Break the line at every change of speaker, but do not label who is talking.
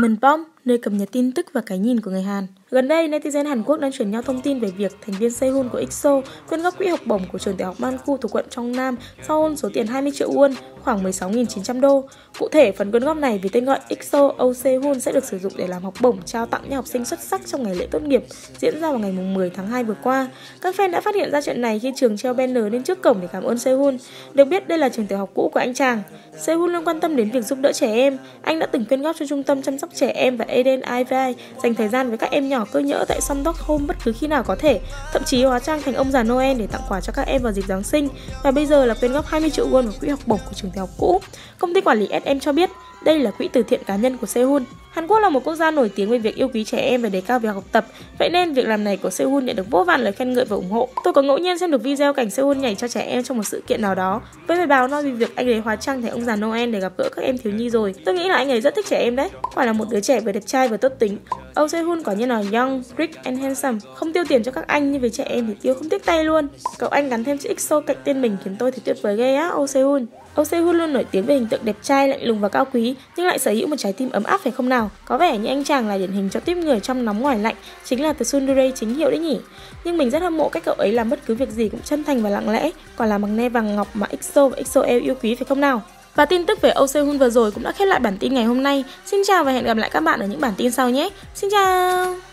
mình bong nơi cập nhật tin tức và cái nhìn của người Hàn. Gần đây, netizen Hàn Quốc đang chuyển nhau thông tin về việc thành viên Sehun của EXO quyên góp quỹ học bổng của trường tiểu học Manku thuộc quận Trong Nam sau hôn số tiền 20 triệu won, khoảng 16.900 đô. Cụ thể, phần quyên góp này vì tên gọi EXO Oh Sehun sẽ được sử dụng để làm học bổng trao tặng những học sinh xuất sắc trong ngày lễ tốt nghiệp diễn ra vào ngày 10 tháng 2 vừa qua. Các fan đã phát hiện ra chuyện này khi trường treo banner lên trước cổng để cảm ơn Sehun. Được biết đây là trường tiểu học cũ của anh chàng. Sehun luôn quan tâm đến việc giúp đỡ trẻ em. Anh đã từng quyên góp cho trung tâm chăm sóc trẻ em và Eden Ivy dành thời gian với các em nhỏ cơ nhỡ tại Sundog Home bất cứ khi nào có thể, thậm chí hóa trang thành ông già Noel để tặng quà cho các em vào dịp Giáng sinh và bây giờ là quyên góp 20 triệu won vào quỹ học bổng của trường tiểu học cũ. Công ty quản lý SM cho biết đây là quỹ từ thiện cá nhân của Seoul. Hàn Quốc là một quốc gia nổi tiếng về việc yêu quý trẻ em và đề cao việc học tập, vậy nên việc làm này của Seoul nhận được vô vàn lời khen ngợi và ủng hộ. Tôi có ngẫu nhiên xem được video cảnh Seoul nhảy cho trẻ em trong một sự kiện nào đó. Với bài báo nói về việc anh ấy hóa trang thành ông già Noel để gặp gỡ các em thiếu nhi rồi. Tôi nghĩ là anh ấy rất thích trẻ em đấy. Quả là một đứa trẻ vừa đẹp trai vừa tốt tính. Ông Sehun quả nhiên là young, rich and handsome, không tiêu tiền cho các anh nhưng về trẻ em thì tiêu không tiếc tay luôn. Cậu anh gắn thêm chữ Xo cạnh tên mình khiến tôi thấy tuyệt vời ghê á, Ông Sehun. Ông Sehun luôn nổi tiếng về hình tượng đẹp trai, lạnh lùng và cao quý, nhưng lại sở hữu một trái tim ấm áp phải không nào? Có vẻ như anh chàng là điển hình cho tiếp người trong nóng ngoài lạnh, chính là từ Sundere chính hiệu đấy nhỉ. Nhưng mình rất hâm mộ cách cậu ấy làm bất cứ việc gì cũng chân thành và lặng lẽ, còn làm bằng ne vàng ngọc mà EXO và EXO-L yêu quý phải không nào? Và tin tức về Oh Sehun vừa rồi cũng đã khép lại bản tin ngày hôm nay. Xin chào và hẹn gặp lại các bạn ở những bản tin sau nhé. Xin chào!